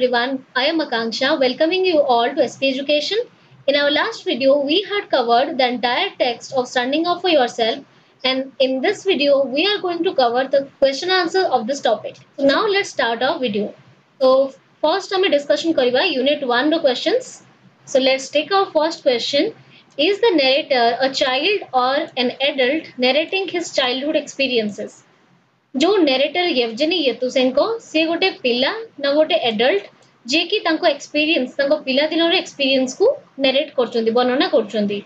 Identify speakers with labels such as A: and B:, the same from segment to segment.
A: everyone. I am Akanksha welcoming you all to SP Education. In our last video, we had covered the entire text of standing up for yourself and in this video, we are going to cover the question answer of this topic. So now let's start our video. So first, a discussion kariba unit 1 the questions. So let's take our first question. Is the narrator a child or an adult narrating his childhood experiences? जो narrator Yevgeny Yevtushenko से गोटे पिला ना गोटे adult जे कि तांको experience तांको पिला दिनर एक्सपीरियंस को नेरेट करचोंदी वर्णना करचोंदी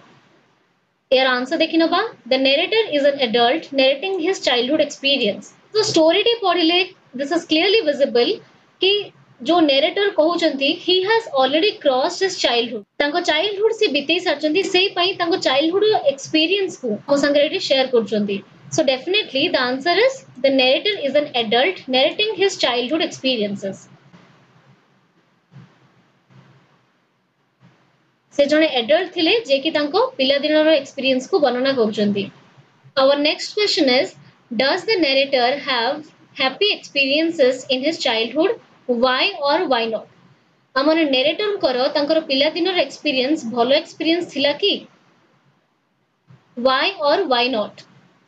A: यार आंसर देखि नबा the narrator is an adult narrating his childhood experience so story day पढ़िले दिस इज क्लियरली विजिबल कि जो narrator कहउचंती he has already crossed his childhood तांको चाइल्डहुड से बितेई सारचंती सेई पई तांको चाइल्डहुड एक्सपीरियंस को मो संगे शेयर करचंती so definitely the answer is the narrator is an adult narrating his childhood experiences से जो एडल्ट थे जेकी पिलादिन एक्सपीरियंस को वर्णना Karwar next question is does the narrator have happy experiences in his childhood why or why not आम narrator पिलादिन experience भल experience कि why or why not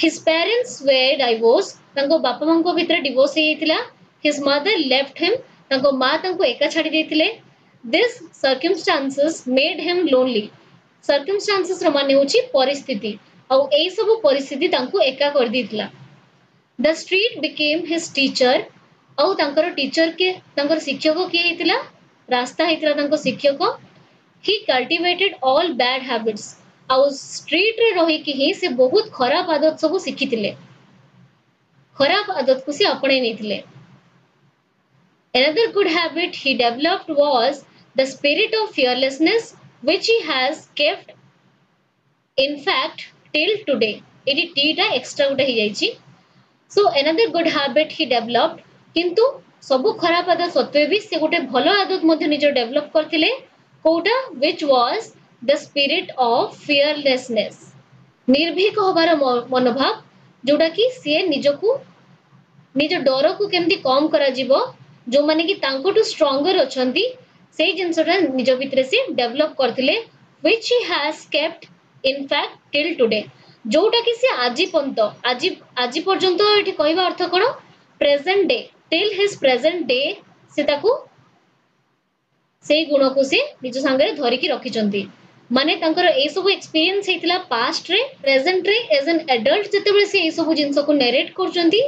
A: his parents were divorced ତାଙ୍କ ବାପା ମାଙ୍କ ଭିତରେ ଡିଭୋର୍ସ ହେଇଯାଇଥିଲା his mother left him ତାଙ୍କ ମା ତାଙ୍କୁ ଏକା ଛାଡି ଦେଇଥିଲେ this circumstances made him lonely circumstances ର ମାନେ ହେଉଛି ପରିସ୍ଥିତି ଆଉ ଏଇ ସବୁ ପରିସ୍ଥିତି ତାଙ୍କୁ ଏକା କରିଦେଇଥିଲା the street became his teacher ଆଉ ତାଙ୍କର ଟିଚର କିଏ ତାଙ୍କର ଶିକ୍ଷକ କିଏ ହେଇଥିଲା ରାସ୍ତା ହେଇଥିଲା ତାଙ୍କ ଶିକ୍ଷକ he cultivated all bad habits ଆଉ ଷ୍ଟ୍ରିଟ୍ରେ ରହିକି ହିଁ ସେ ବହୁତ ଖରାପ ଆଦତ खराब आदत को सी अपने नहीं Another good habit he developed was the spirit of fearlessness, which he has kept, in fact, till today. এটি টিটা এক্সট্রা গোটে হয়েযাইছি so another good habit he developed কিন্তু সবু খারাপ আদত সত্ত্বে বি সে গোটে ভালো আদত মধ্যে নিজের ডেভেলপ করলে कोटा which was the spirit of fearlessness निर्भीक हबार मनोभाव जोटा कि सी निज को निज डर को कमी कम कर जो मैंने कि स्ट्रंगर अच्छा से जिनटा निज भाई सी डेभलप करते हुई ही हाज केप्ट इनफैक्ट टिल टुडे जोटा कि सी आज पर्त आज आज पर्यत ये कह अर्थ कौन present day till his present day से गुण को सी निज सा धरिकी रखिंट प्रेजेंट रे एज एन एडल्ट जते बेले से ए सब जिंस को नरेट करचंती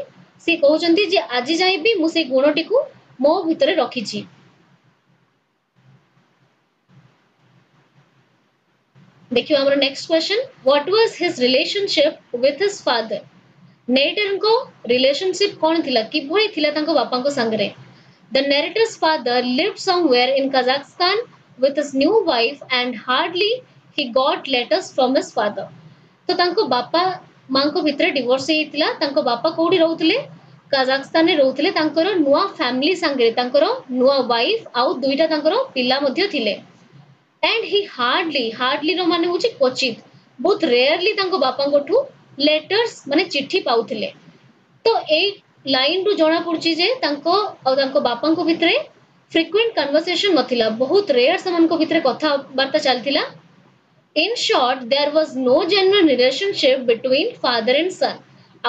A: से कहउचंती जे आज ଯେ भी मु से गुणटी को मो भितरे रखी छी देखियो हमर next question what was his relationship with his father narrator को रिलेशनशिप कोन थिला भोई थिला तंको बापा को रे the narrator's father lived somewhere in Kazakhstan with his new wife and hardly he got letters from his father तो तांको बापा मांको भितर डिवोर्स ହେଇଥିଲା ତାଙ୍କ ବାପା କୋଉଠି ରହୁଥିଲେ କାଜାକସ୍ତାନରେ ରହୁଥିଲେ ତାଙ୍କର ନୂଆ ଫ୍ୟାମିଲି ସାଙ୍ଗରେ ତାଙ୍କର ନୂଆ ୱାଇଫ୍ ଆଉ ଦୁଇଟା ତାଙ୍କର ପିଲା ମଧ୍ୟ ଥିଲେ ଆଣ୍ଡ ହି ହାର୍ଡଲି ହାର୍ଡଲିର ମାନେ ହେଉଛି କ୍ୱଚିତ ବହୁତ ରେୟାରଲି ତାଙ୍କ ବାପାଙ୍କଠୁ ଲେଟର୍ସ ମାନେ ଚିଠି ପାଉଥିଲେ ତ ଏଇ ଲାଇନରୁ ଜଣାପଡ଼ୁଛି ଯେ ତାଙ୍କ ଆଉ ତାଙ୍କ ବାପାଙ୍କ ଭିତରେ फ्रिक्वेंट कन्वर्सेशन नथिला बहुत रेयर समान को भितर कथा वार्ता चालथिला in short there was no genuine relationship between father and son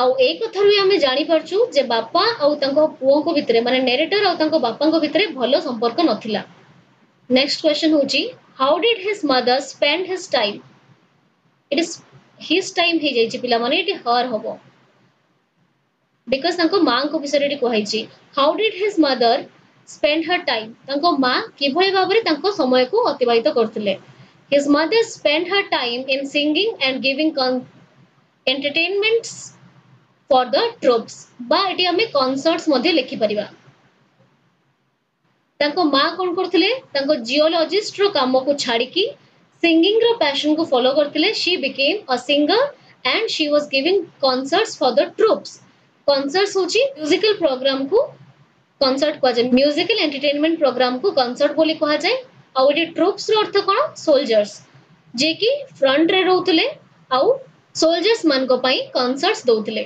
A: आउ ए कथारु आमे जानि परछु जे बापा आउ तंको पुओ को भितरे माने नैरेटर आउ तंको बापा को भितरे भलो संपर्क नथिला नेक्स्ट क्वेश्चन होची how did his mother spend his time it is his time हे छि पिला माने इट हर होबो बिकॉज तंको मां को विषय कहै छि how did his mother spend her time ତାଙ୍କ ମା କିଭଳି ଭାବରେ ତାଙ୍କ ସମୟକୁ ଅତିବାହିତ କରୁଥିଲେ his mother spend her time in singing and giving entertainments for the troops ବା ଏଠି ଆମେ କନସର୍ଟସ୍ ମଧ୍ୟ ଲେଖିପାରିବା ତାଙ୍କ ମା କ'ଣ କରୁଥିଲେ ତାଙ୍କ ଜିଓଲୋଜିଷ୍ଟର କାମକୁ ଛାଡ଼ିକି ସିଙ୍ଗିଂର ପ୍ୟାସନ୍କୁ ଫଲୋ କରିଥିଲେ she became a singer and she was giving concerts for the troops concerts ହେଉଛି ମ୍ୟୁଜିକାଲ ପ୍ରୋଗ୍ରାମକୁ concert কোৱাজ এ মিউজিক্যাল এনৰ্টেইনমেন্ট প্ৰগ্ৰামক কনচাৰ্ট বুলি কোৱা যায় আৰু ৰি ট্ৰুপছৰ অৰ্থ কোন সোলজৰছ जे কি ফ্ৰণ্ট ৰে ৰহ তুললে আৰু সোলজৰছ মানক পই কনচাৰ্ট দওতলে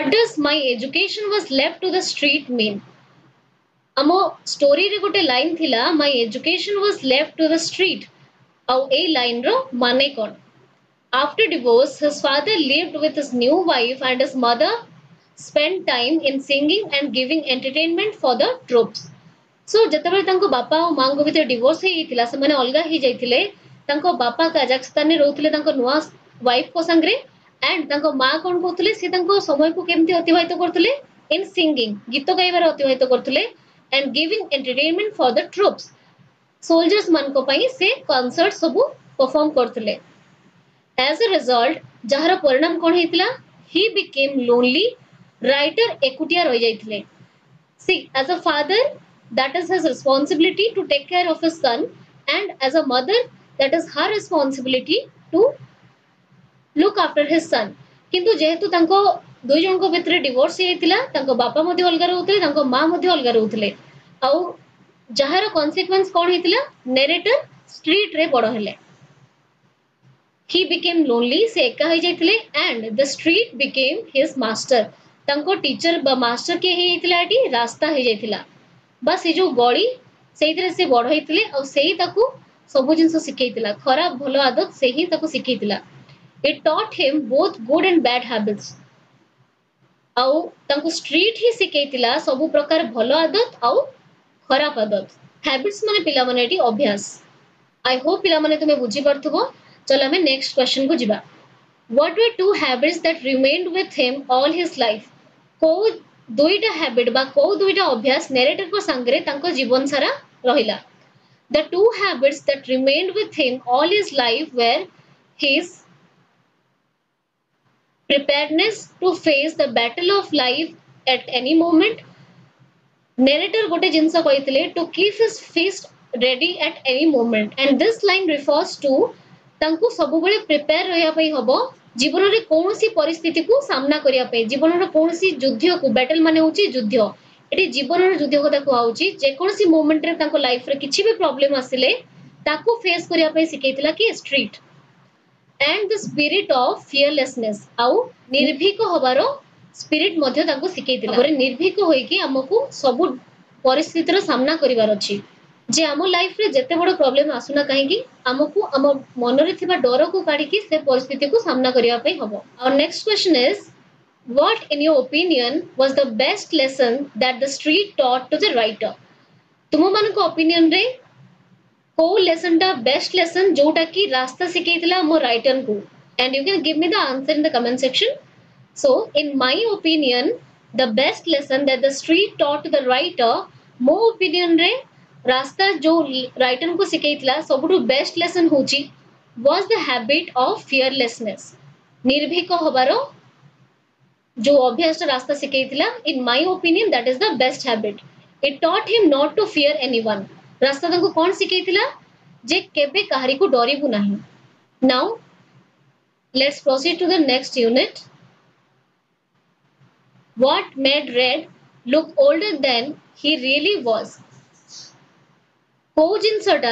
A: আডাজ my education was left to the street মই ষ্টৰী ৰ গটে line থিলা my education was left to the street আৰু এ লাইনৰ মানে কোন after divorce his father lived with his new wife and his mother spend time in singing and giving entertainment for the troops. So ଯେତେବେଳେ ତାଙ୍କ ବାପା ଆଉ ମାଆଙ୍କ ଭିତରେ ଡିଭୋର୍ସ ହେଇଯାଇଥିଲା ସେମାନେ ଅଲଗା ହେଇଯାଇଥିଲେ ତାଙ୍କ ବାପା କାଜାକସ୍ତାନରେ ରହୁଥିଲେ ତାଙ୍କ ନୂଆ ୱାଇଫଙ୍କ ସାଙ୍ଗରେ ଆଣ୍ଡ ତାଙ୍କ ମାଆ କ'ଣ କରୁଥିଲେ ସେ ତାଙ୍କ ସମୟକୁ କେମିତି ଅତିବାହିତ କରୁଥିଲେ ଇନ୍ ସିଙ୍ଗିଂ ଗୀତ ଗାଇବାରେ ଅତିବାହିତ କରୁଥିଲେ and giving entertainment for the troops soldiers ମାନଙ୍କ ପାଇଁ ସେ କନସର୍ଟ ସବୁ ପରଫର୍ମ କରୁଥିଲେ ଆଜ୍ ଏ ରେଜଲ୍ଟ ଯାହାର ପରିଣାମ କ'ଣ ହେଇଥିଲା ହି ବିକେମ୍ ଲୋନ୍ଲି রাইটার একুটিয়া রয়ে যাইলে C as a father that is his responsibility to take care of his son and as a mother that is her responsibility to look after his son কিন্তু যেহেতু তাঙ্ক ଦୁଇ ଜଣଙ୍କ ଭିତରେ divorce ହେଇଯାଇଥିଲା ତାଙ୍କ ବାପା ମଧ୍ୟ ଅଲଗା ରହୁଥିଲେ ତାଙ୍କ ମା ମଧ୍ୟ ଅଲଗା ରହୁଥିଲେ ଆଉ ଯାହାର କନସିକ୍ୱେନ୍ସ କ'ଣ ହେଇଥିଲା ନେରେଟର ଷ୍ଟ୍ରିଟ୍ରେ ବଡ଼ ହେଲେ ହି ବିକେମ୍ ଲୋନ୍ଲି ସେ ଏକା ହେଇଯାଇଥିଲେ and the street became his master तंको teacher master के ही इतला आटी रास्ता ही जाइतला बस ये जो गोड़ी सही तरह से बड़ होइतले औ सही तकु सब जिन से खराब भलो आदत सही तकु सिखैतला it taught him both good and bad habits औ तंको स्ट्रीट ही सिखैतला सब प्रकार भलो आदत औ खराब आदत हैबिट्स माने पिला माने आटी अभ्यास आई होप पिला माने तुमे बुझी परथबो चलो हमें नेक्स्ट क्वेश्चन को जिबा what were two habits that remained with him all his life कौ दुईटा हैबिट दुईटा अभ्यास नेरेटर सांगे जीवन सारा रहा the two habits that remained with him all his life where his preparedness to face the battle of life at any moment narrator गोटे जिनस to keep his face ready at any moment and this line refers to सब prepare रहा हम ଜୀବନରେ କୌଣସି ପରିସ୍ଥିତିକୁ ସାମ୍ନା କରିବା ପାଇଁ ଜୀବନର କୌଣସି ଯୁଦ୍ଧକୁ ବ୍ୟାଟେଲ ମାନେ ହେଉଛି ଯୁଦ୍ଧ ଏଠି ଜୀବନର ଯୁଦ୍ଧ କଥା କୁହାହଉଛି ଯେକୌଣସି ମୁଭମେଣ୍ଟରେ ତାଙ୍କ ଲାଇଫରେ କିଛି ବି ପ୍ରୋବ୍ଲେମ୍ ଆସିଲେ ତାକୁ ଫେସ୍ କରିବା ପାଇଁ ଶିଖେଇଥିଲା କି street and the spirit of fearlessness ଆଉ ନିର୍ଭୀକ ହବାର ସ୍ପିରିଟ୍ ମଧ୍ୟ ତାଙ୍କୁ ଶିଖେଇଥିଲା ପରେ ନିର୍ଭୀକ ହୋଇକି ଆମକୁ ସବୁ ପରିସ୍ଥିତିର ସାମ୍ନା କରିବାର ଅଛି जे आम लाइफ रे जेते बड़ प्रॉब्लम आसुना काहेकि आमको आम मन रे थिबा डर को काढ़ी से परिस्थिति को सामना करिया पई हबो our next question is what in your opinion was the best lesson that the street taught to the writer तुम मन को ओपिनियन रे को लेसन द बेस्ट लेसन जोटा की रास्ता सिखैतला मो राइटर को and you can give me the answer in the comment section so in my opinion the best lesson that the street taught to the writer मो opinion रे रास्ता ರಾಸ್ತಾ ಜೋ ರೈಟನ್ಗೂ ಸಿಕ್ಕೈತಿಲ್ಲ ಸೊಬಟು best lesson ಹೂಚಿ was the habit of fearlessness निर्भीक ಹಬಾರ जो अभ्यास रास्ता शिखला in my opinion that is the best habit it taught him not to fear anyone रास्ता तंको कोन शिखला जे केबे काहरी को डरिबु नाही now let's proceed to the next unit what made Red look older than he really was କୋଉ ଜିନିଷଟା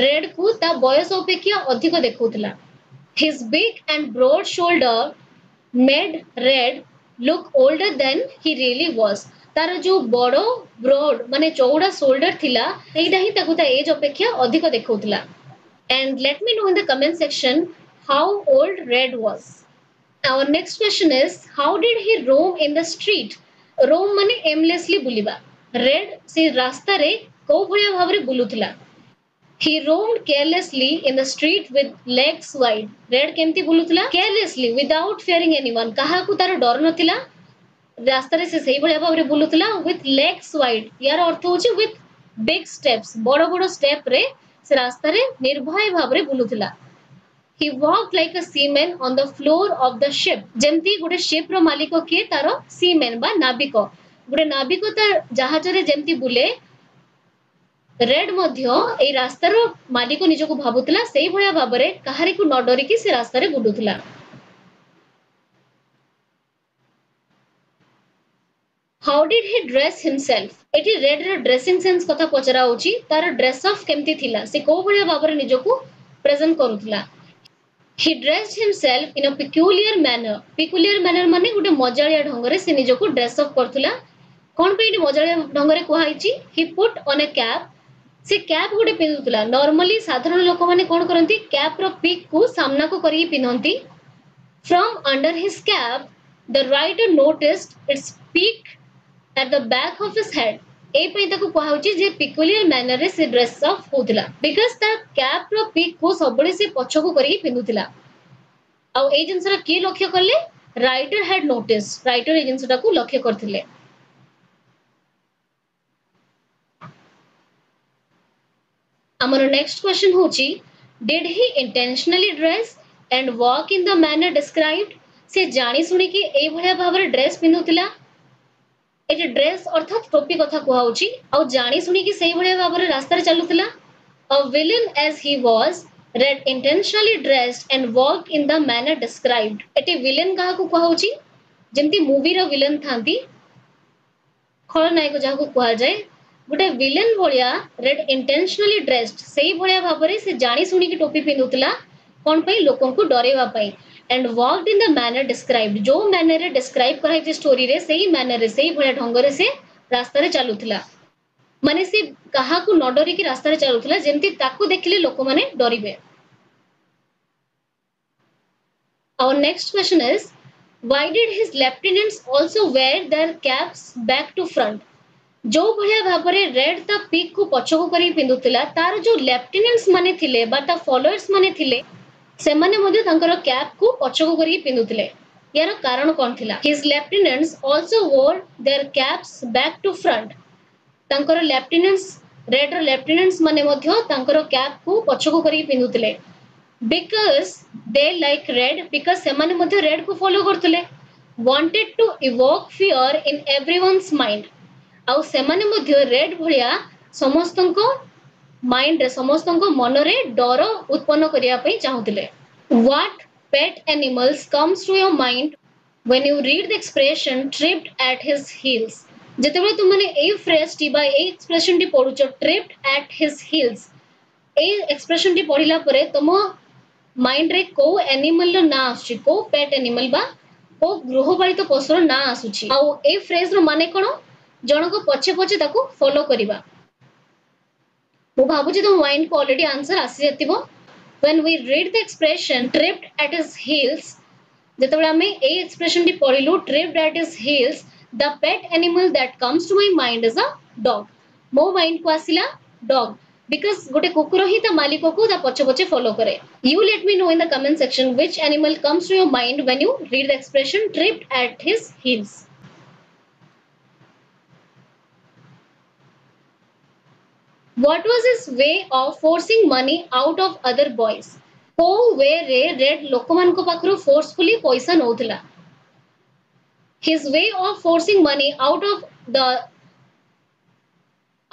A: ରେଡ୍କୁ ତା ବୟସ ଅପେକ୍ଷା ଅଧିକ ଦେଖାଉଥିଲା his big and broad shoulder made Red look older than he really was ତାର ଯୋଉ ବଡ ବ୍ରୋଡ୍ ମାନେ ଚଉଡା ଶୋଲ୍ଡର ଥିଲା ସେଇଟା ହିଁ ତାକୁ ତା ଏଜ୍ ଅପେକ୍ଷା ଅଧିକ ଦେଖାଉଥିଲା and let me know in the comment section how old Red was Our next question is how did he roam in the street? Roam माने aimlessly बुलिबा. Red से रास्ता रे କୋଉ ଭଳିଆ ଭାବରେ ବୁଲୁଥିଲା he roamed carelessly in the street with legs wide Red କେମିତି ବୁଲୁଥିଲା କେୟାରଲେସଲି ୱିଦାଉଟ୍ ଫିୟରିଂ ଏନିୱାନ୍ କାହାକୁ ତାର ଡର ନଥିଲା ରାସ୍ତାରେ ସେ ସେଇଭଳିଆ ଭାବରେ ବୁଲୁଥିଲା ୱିଥ୍ ଲେଗ୍ସ ୱାଇଡ୍ ୟାର ଅର୍ଥ ହେଉଛି ୱିଥ୍ ବିଗ୍ ଷ୍ଟେପ୍ସ ବଡ଼ ବଡ଼ ଷ୍ଟେପ୍ରେ ସେ ରାସ୍ତାରେ ନିର୍ଭୟ ଭାବରେ ବୁଲୁଥିଲା he walked like a seaman on the floor of the ship ଯେମିତି ଗୋଟେ ship ର ମାଲିକ କିଏ ତାର seaman ବା ନାବିକ ଗୋଟେ ନାବିକ ତା ଜାହାଜରେ ଯେମିତି ବୁଲେ ରେଡ୍ ମଧ୍ୟ ଏଇ ରାସ୍ତାର ମାଲିକ ନିଜକୁ ଭାବୁଥିଲା ସେଇଭଳିଆ ଭାବରେ କାହାରିକୁ ନ ଡରିକି ସେ ରାସ୍ତାରେ ବୁଲୁଥିଲା how did he dress himself ଏଠି ରେଡ୍ର ଡ୍ରେସିଂ ସେନ୍ସ କଥା ପଚରା ହେଉଛି ତାର ଡ୍ରେସ୍ ଅଫ୍ କେମିତି ଥିଲା ସେ କୋଉ ଭଳିଆ ଭାବରେ ନିଜକୁ ପ୍ରେଜେଣ୍ଟ କରୁଥିଲା ହି ଡ୍ରେସ୍ ହିମସେଲ୍ଫ ଇନ୍ ଅ ପିକ୍ୟୁଲିୟର ମ୍ୟାନର ପିକ୍ୟୁଲିୟର ମ୍ୟାନର ମାନେ ଗୋଟେ ମଜାଳିଆ ଢଙ୍ଗରେ ସେ ନିଜକୁ ଡ୍ରେସ୍ ଅଫ୍ କରୁଥିଲା କ'ଣ ପାଇଁ ଏଠି ମଜାଳିଆ ଢଙ୍ଗରେ କୁହାହେଇଛି he put on a cap ସେ କ୍ୟାପ୍ ଗୋଟେ ପିନ୍ଧୁଥିଲା ନର୍ମାଲି ସାଧାରଣ ଲୋକମାନେ କ'ଣ କରନ୍ତି କ୍ୟାପ୍ର ପିକ୍କୁ ସାମ୍ନାକୁ କରିକି ପିନ୍ଧନ୍ତି from under his cap the writer noticed its peak at the back of his head ଏଇ ପାଇଁ ତାକୁ କୁହାହଉଛି ଯେ ପିକୁଲିଆର ମ୍ୟାନରରେ ସେ ଡ୍ରେସ୍ ଅଫ୍ ହଉଥିଲା ବିକଜ ତା କ୍ୟାପ୍ର ପିକ୍କୁ ସବୁବେଳେ ସେ ପଛକୁ କରିକି ପିନ୍ଧୁଥିଲା ଆଉ ଏଇ ଜିନିଷଟା କିଏ ଲକ୍ଷ୍ୟ କଲେ ରାଇଟର ହ୍ୟାଡ୍ ନୋଟିସ୍ ରାଇଟର ଏଇ ଜିନିଷଟାକୁ ଲକ୍ଷ୍ୟ କରିଥିଲେ हमारा नेक्स्ट क्वेश्चन होची did he intentionally dress and walk in the manner described से जानी सुनी के ए भलिया भाबर ड्रेस पिनुतिला एटा ड्रेस अर्थात टोपी कथा कोहा होची और जानी सुनी के सही भलिया भाबर रास्ता रे चलुतिला a villain as he was Red intentionally dressed and walk in the manner described Ete villain कहा को कोहा होची गोटे विलेन भाया रेड इंटेनसनाली ड्रेस्ड से भाया भाव से जाशु की टोपी पिंधुला कौन पर लोक डरवाई and worked in the manner describe जो मैनर डिस्क्राइब कराई स्टोरी रे से मैनर से ही भाया ढंग से रास्त चलुला माने से क्या न डरिक रास्त चलुला जमी देखने लोक मैंने डरवे Our next question is, why did his lieutenants also wear their caps back to front? ଯୋଉ ଭଳିଆ ଭାବରେ ରେଡ୍ ତା ପିକ୍କୁ ପଛକୁ କରି ପିନ୍ଧୁଥିଲା ତାର ଯୋଉ ଲେଫ୍ଟେନାଣ୍ଟସ୍ ମାନେ ଥିଲେ ବା ତା ଫଲୋଅର୍ସ ମାନେ ଥିଲେ ସେମାନେ ମଧ୍ୟ ତାଙ୍କର କ୍ୟାପ୍କୁ ପଛକୁ କରିକି ପିନ୍ଧୁଥିଲେ ଏହାର କାରଣ କ'ଣ ଥିଲା his lieutenants also wore their caps back to front ତାଙ୍କର ଲେଫ୍ଟେନାଣ୍ଟସ୍ ରେଡ୍ର ଲେଫ୍ଟେନାଣ୍ଟସ୍ ମାନେ ମଧ୍ୟ ତାଙ୍କର କ୍ୟାପ୍କୁ ପଛକୁ କରିକି ପିନ୍ଧୁଥିଲେ because they like Red because ସେମାନେ ମଧ୍ୟ ରେଡ୍କୁ ଫଲୋ କରୁଥିଲେ wanted to evoke fear in everyone's mind आने भाया समस्त माइंड समस्त मनरे डर उत्पन्न करने चाहते what pet animals comes to your mind when you read the expression tripped at his heels जिते तुमने फ्रेज टी एक्सप्रेशन टी पढ़ुच tripped at his heels expression T पढ़ला तुम माइंड रे को एनिमल ना आसो पेट एनिमल बा को गृहपात पशु ना आसूस आउ ए फ्रेज रो माने कौन जन को पचे पचे फलो करवा मु भावुच वाइन को अलरेडी आंसर आसी जाथ when we read the expression tripped at his heels जो एक्सप्रेसन टी पढ़ु tripped at his heels the pet animal that comes to my mind is a dog मो माइंड को आसला डग बिकज गोटे कुकुर ही मालिक को पचे पचे फलो कै you let me know in the comment section which animal comes to your mind when you read the expression tripped at his heels What was his way of forcing money out of other boys? How way Red ko Pakru forcefully poison Othla. His way of forcing money out of the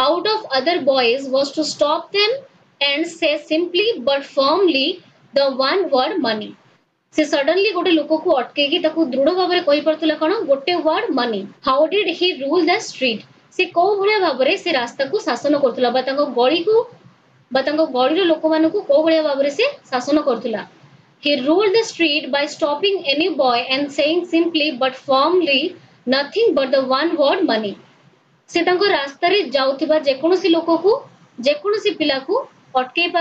A: out of other boys was to stop them and say simply but firmly the one word money से ସେ suddenly ଗୋଟେ ଲୋକକୁ ଅଟକେଇକି ତାକୁ ଦୃଢ कही पार्थला कौन गोटे word money how did he rule the street से कौ भाया भाव ସେ ରାସ୍ତାକୁ ଶାସନ କରୁଥିଲା ବା ତାଙ୍କ लोक मान कौ भाया भाव से शासन कर He ruled the street by stopping any boy and saying simply but firmly nothing but the one word money. ସେ ତାଙ୍କ ରାସ୍ତାରେ ଯାଉଥିବା ଯେକୌଣସି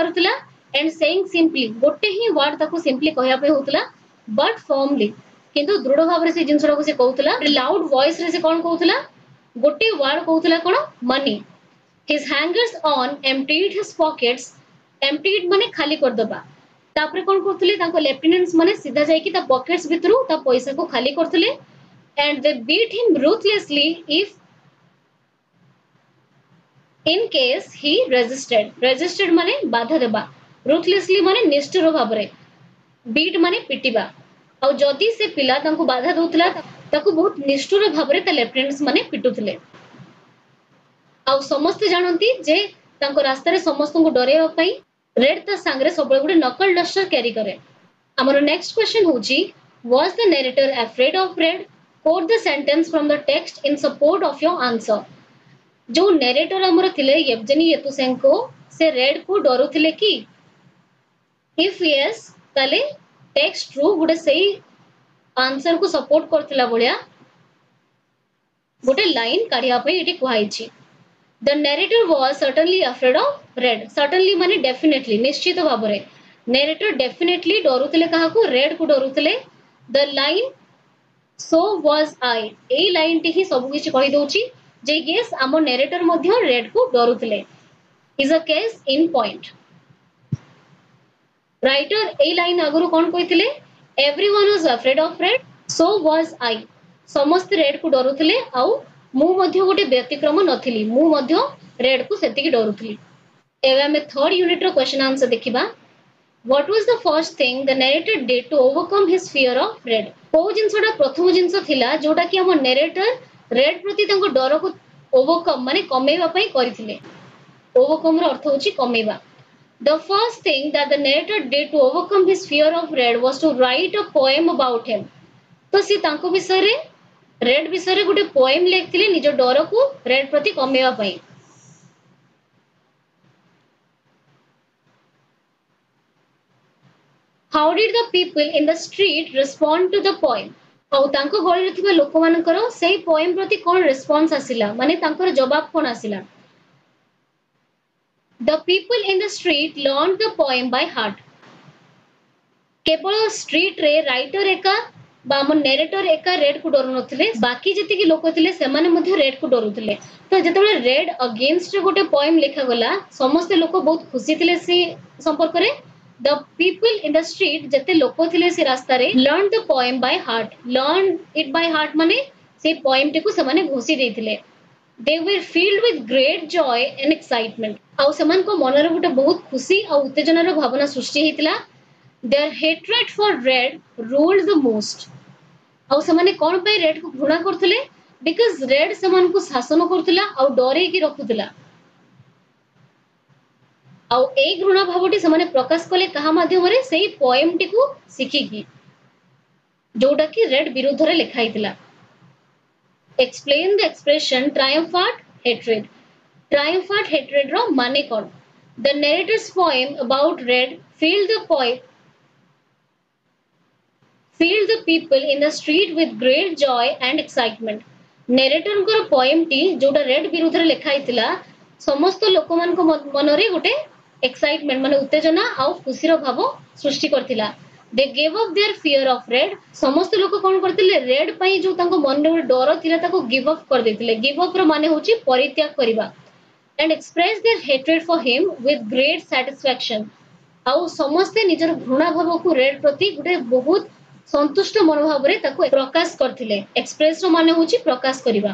A: उतला and saying simply बोटे ही वार्ड तको simply कहे आपे होतला but firmly. ପାଇଁ ହଉଥିଲା ବଟ୍ से जिन ଦୃଢ से कहूँ ଜିନିଷଟାକୁ loud voice रे से कौन कहूँ କହୁଥିଲା ଗୋଟେ ୱାର୍ଡ କହୁଥିଲା କ'ଣ money his hangers on emptied his pockets emptied ମାନେ ଖାଲି କରିଦେବା ତାପରେ କ'ଣ କରୁଥିଲେ ତାଙ୍କ ଲେଫ୍ଟନାଣ୍ଟ ମାନେ ସିଧା ଯାଇକି ତା ପକେଟ୍ସ ଭିତରୁ ତା ପଇସାକୁ ଖାଲି କରୁଥିଲେ and they beat him ruthlessly if in case he resisted resisted ମାନେ ବାଧା ଦେବା ରୁଥଲେସଲି ମାନେ ନିଷ୍ଠୁର ଭାବରେ ବିଟ୍ ମାନେ ପିଟିବା ଆଉ ଯଦି ସେ ପିଲା ତାଙ୍କୁ ବାଧା ଦେଉଥିଲା ତାକୁ ବହୁତ ନିଷ୍ଠୁର ଭାବରେ ତା ଲେଫ୍ଟନାଣ୍ଟ ମାନେ ପିଟୁଥିଲେ ଆଉ ସମସ୍ତେ ଜାଣନ୍ତି ଯେ ତାଙ୍କ ରାସ୍ତାରେ ସମସ୍ତଙ୍କୁ ଡରାଇବା ପାଇଁ ରେଡ୍ ତା ସାଙ୍ଗରେ ସବୁବେଳେ ଗୋଟେ ନକଲ ଡଷ୍ଟର କ୍ୟାରି କରେ ଆମର ନେକ୍ସଟ କ୍ୱେଶ୍ଚନ ହେଉଛି was the narrator afraid of Red quote the sentence from the text in support of your answer ଯୋଉ ନେରେଟର ଆମର ଥିଲେ ୟବଜନି ୟେତୁସେଙ୍କୋ ସେ ରେଡ୍କୁ ଡରୁଥିଲେ କି ଇଫ୍ ୟେସ୍ ତାହେଲେ ଟେକ୍ସଟରୁ ଗୋଟେ ସେଇ आंसर को सपोर्ट कर गोटे लाइन काढ़ाई पई the narrator was certainly afraid of Red certainly माने डेफिनेटली निश्चित भाव में डेफिनेटली डरुले क्या रेड को डरुले the line so was I line T ही सबकि कहीदे जे आम नेरेटर रेड को डरुले is a case in point writer A line आगु कौन कही everyone was afraid of Red so was I ସମସ୍ତେ ରେଡ୍କୁ ଡରୁଥିଲେ ଆଉ ମୁଁ ମଧ୍ୟ ଗୋଟେ ବ୍ୟତିକ୍ରମ ନଥିଲି ମୁଁ ମଧ୍ୟ ରେଡ୍କୁ ସେତିକି ଡରୁଥିଲି ଏବେ ଆମେ ଥର୍ଡ ୟୁନିଟ୍ର କ୍ୱେଶ୍ଚନ୍ ଆନ୍ସର୍ ଦେଖିବା what was the first thing the narrator did to overcome his fear of Red କୋଉ ଜିନିଷଟା ପ୍ରଥମ ଜିନିଷ ଥିଲା ଯୋଉଟାକି ଆମ ନେରେଟର ରେଡ୍ ପ୍ରତି ତାଙ୍କ ଡରକୁ ଓଭରକମ୍ ମାନେ କମେଇବା ପାଇଁ କରିଥିଲେ ଓଭରକମ୍ର ଅର୍ଥ ହେଉଛି କମେଇବା The first thing that the narrator did to overcome his fear of red was to write a poem about him. to si तांको bisare red bisare विषय poem lekhthile nijo लेखथिले निज red prati Red pai How did the people in the street respond to the poem? ଆଉ ତାଙ୍କ ଗଳିରେ ଥିବା ଲୋକମାନଙ୍କର ସେଇ ପୋଏମ୍ ପ୍ରତି କ'ଣ ରେସ୍ପନ୍ସ ଆସିଲା ମାନେ ତାଙ୍କର ଜବାବ କ'ଣ ଆସିଲା the people in the street learned the poem by heart केवल स्ट्रीट रे राइटर एका नेरेटर एका रेड को डर बाकी जी लोक रेड को डर तो जो रेड अगेन्स्ट गोटे पॉइम लिखा गला समस्त लोक बहुत खुशी थे संपर्क the people in the street जिते लोक थे रास्त learn the poem by heart learn it by heart मान से पॉइम टी घोषी they were filled with great joy and excitement ଆଉ ସେମାନଙ୍କ ମନରେ ଗୋଟେ ବହୁତ ଖୁସି ଆଉ ଉତ୍ତେଜନାର ଭାବନା ସୃଷ୍ଟି ହେଇଥିଲା their hatred for red ruled the most ଆଉ ସେମାନେ କ'ଣ ପାଇଁ ରେଡ୍କୁ ଘୃଣା କରୁଥିଲେ ବିକଜ ରେଡ୍ ସେମାନଙ୍କୁ ଶାସନ କରୁଥିଲା ଆଉ ଡରେଇକି ରଖୁଥିଲା ଆଉ ଏଇ ଘୃଣା ଭାବଟି ସେମାନେ ପ୍ରକାଶ କଲେ କାହା ମାଧ୍ୟମରେ ସେଇ ପଏମଟିକୁ ଶିଖିକି ଯୋଉଟାକି ରେଡ୍ ବିରୁଦ୍ଧରେ ଲେଖା ହେଇଥିଲା explain the expression triumphant hatred. Triumphant hatred of Manikon. The narrator's poem about Red filled the poem filled the people in the street with great joy and excitement. ନେରେଟରଙ୍କର ପଏମଟି ଯୋଉଟା ରେଡ୍ ବିରୁଦ୍ଧରେ ଲେଖା ହେଇଥିଲା ସମସ୍ତ ଲୋକମାନଙ୍କ ମନରେ ଗୋଟେ ଏକ୍ସାଇଟମେଣ୍ଟ ମାନେ ଉତ୍ତେଜନା ଆଉ ଖୁସିର ଭାବ ସୃଷ୍ଟି କରିଥିଲା they gave up their fear of Red समस्त लोक कौन करते रेड पाई जो तांको मन रे डर थिला ताको गिव अप कर देथिले गिव अप रो माने होची परित्याग करिवा and express their hatred for him with great satisfaction ଆଉ ସମସ୍ତେ ନିଜର ଘୃଣାଭାବକୁ ରେଡ୍ ପ୍ରତି ଗୋଟେ ବହୁତ ସନ୍ତୁଷ୍ଟ ମନୋଭାବରେ ତାକୁ ପ୍ରକାଶ କରିଥିଲେ ଏକ୍ସପ୍ରେସର ମାନେ ହେଉଛି ପ୍ରକାଶ କରିବା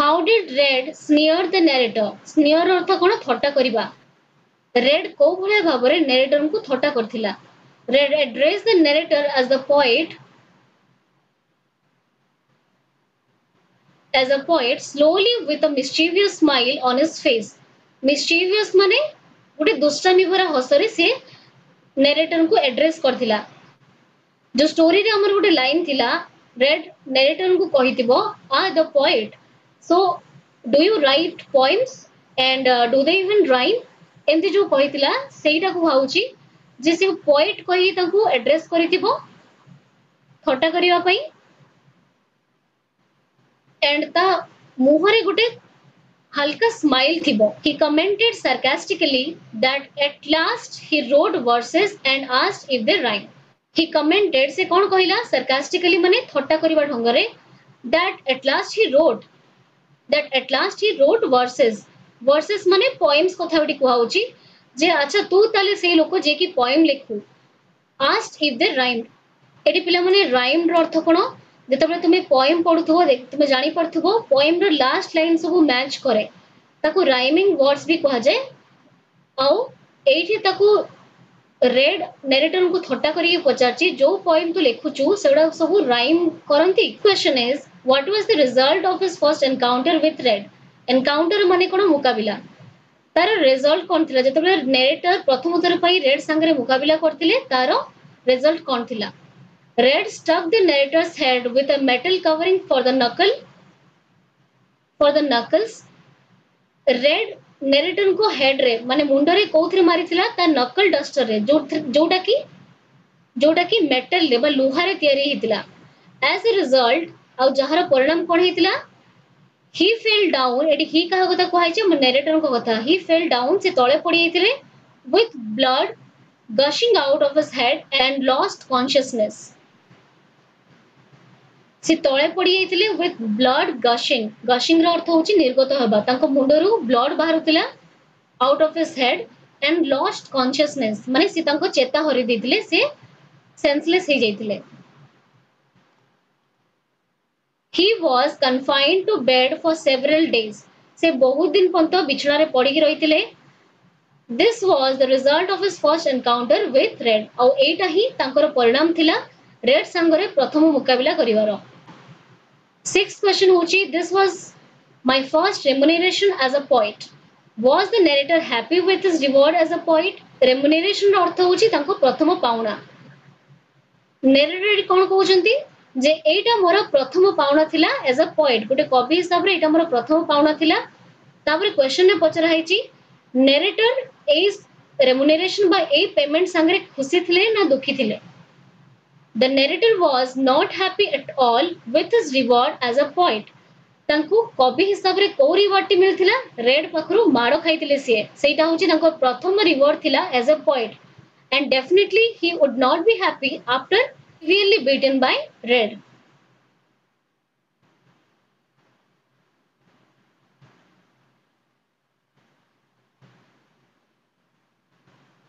A: ହାଉ ଡିଡ୍ ରେଡ୍ ସ୍ନିୟର ଦ ନେରେଟର ସ୍ନିୟର ଅର୍ଥ କ'ଣ ଥଟ୍ଟା କରିବା ରେଡ୍ କୋଉ ଭଳିଆ ଭାବରେ ନେରେଟରଙ୍କୁ ଥଟ୍ଟା କରିଥିଲା address the narrator as the poet as a poet slowly with a mischievous smile on his face mischievous mane gote दुष्टामी bhara hasare se narrator ko address करथिला jo story re amar gote line thila Red narrator ko कहिथिबो आ the poet so do you write poems and uh, do they even rhyme emti एमती जो कहिथिला ko भाउची ଯେ ସେ poet କହି ତାଙ୍କୁ address କରିଥିବ ଥଟ୍ଟା କରିବା ପାଇଁ ଆଣ୍ଡ ତା ମୁହଁରେ ଗୋଟେ ହାଲକା ସ୍ମାଇଲ୍ ଥିବ he commented sarcastically that at last he wrote verses and asked if they rhyme he commented ସେ କ'ଣ କହିଲା ସାର୍କାଷ୍ଟିକାଲି ମାନେ ଥଟ୍ଟା କରିବା ଢଙ୍ଗରେ that at last he wrote that at last he wrote verses verses ମାନେ ପଏମ୍ସ କଥା ଗୋଟେ କୁହାହେଉଛି જે આછા તું તાલે সেই লোক જે કી પોએમ લેખુ આસ્ટ ઇફ દે રાઇમ્ડ ଏଠି ପିଲାମାନେ ରାଇମ୍ର ଅର୍ଥ କ'ଣ ଯେତେବେଳେ ତୁମେ ପଏମ୍ ପଢ଼ୁଥିବ ତୁମେ ଜାଣିପାରୁଥିବ ପଏମ୍ର ଲାଷ୍ଟ ଲାଇନ୍ ସବୁ ମ୍ୟାଚ୍ କରେ ତାକୁ ରାଇମିଂ ୱାର୍ଡସ୍ ବି କୁହାଯାଏ ଆଉ ଏଇଠି ତାକୁ ରେଡ୍ ନେରେଟରଙ୍କୁ ଥଟ୍ଟା କରିକି ପଚାରିଛି ଯୋଉ ପଏମ୍ ତୁ ଲେଖୁଛୁ ସେଗୁଡ଼ା ସବୁ ରାଇମ୍ କରନ୍ତି question is what was the result of his first encounter with Red encounter ମାନେ କ'ଣ ମୁକାବିଲା ତାର ରେଜଲ୍ଟ କ'ଣ ଥିଲା ଯେତେବେଳେ ନେଟର ପ୍ରଥମ ଥର ପାଇଁ ରେଡ୍ ସାଙ୍ଗରେ ମୁକାବିଲା କରିଥିଲେ ତାର ରେଜଲ୍ଟ କ'ଣ ଥିଲା Red struck the narrator's head with a metal covering for the knuckle for the ନକଲ୍ସ red ନେରେଟରଙ୍କୁ ହେଡ୍ରେ ମାନେ ମୁଣ୍ଡରେ କୋଉଥିରେ ମାରିଥିଲା ତା ନକଲ ଡଷ୍ଟରରେ ଯୋଉଟା କି ଯୋଉଟା କି ମେଟାଲରେ ବା ଲୁହାରେ ତିଆରି ହେଇଥିଲା ଆଜ୍ ଏ ରେଜଲ୍ଟ ଆଉ ଯାହାର ପରିଣାମ କ'ଣ ହେଇଥିଲା he fell down एड ही कहा कथा कहा छ नरेटर को कथा ही फेल डाउन से तळे पड़ी थिले with blood gushing out of his head and lost consciousness से तळे पड़ी थिले विथ ब्लड गशिंग गशिंग रो अर्थ होची निर्गत होबा तांको मुंडरु blood बाहरुतिला out of his head and lost consciousness माने से तांको चेता हरि दिथिले से सेंसलेस हो जाइथिले he was he was confined to bed for several days সে বহু দিন পর্যন্ত বিছনারে পড়িকি রইতিলে this was the result of his first encounter with Red আউ এইটা হি তাঙ্কর পরিণাম থিলা রেড সাঙ্গরে প্রথম মোকাবিলা করিবার সিক্স কোশ্চেন হচ্ছে this was my first remuneration as a poet was the narrator happy with his reward as a poet remuneration ର ଅର୍ଥ ହେଉଛି ତାଙ୍କ ପ୍ରଥମ ପାଉଣା narrator କ'ଣ କହୁଛନ୍ତି ଯେ ଏଇଟା ମୋର ପ୍ରଥମ ପାଉଣା ଥିଲା ଏଜ୍ ଅ ପଏଟ୍ ଗୋଟେ କବି ହିସାବରେ ଏଇଟା ମୋର ପ୍ରଥମ ପାଉଣା ଥିଲା ତାପରେ କ୍ୱେଶ୍ଚନରେ ପଚରା ହେଇଛି ନେରେଟର ଏଇ ରେମୁନେରେସନ ବା ଏଇ ପେମେଣ୍ଟ ସାଙ୍ଗରେ ଖୁସି ଥିଲେ ନା ଦୁଃଖୀ ଥିଲେ the narrator was not happy at all with his reward as a point ତାଙ୍କୁ କବି ହିସାବରେ କୋଉ ରିୱାର୍ଡଟି ମିଳିଥିଲା ରେଡ୍ ପାଖରୁ ମାଡ଼ ଖାଇଥିଲେ ସିଏ ସେଇଟା ହେଉଛି ତାଙ୍କ ପ୍ରଥମ ରିୱାର୍ଡ ଥିଲା as a point and definitely he would not be happy after severely beaten by red.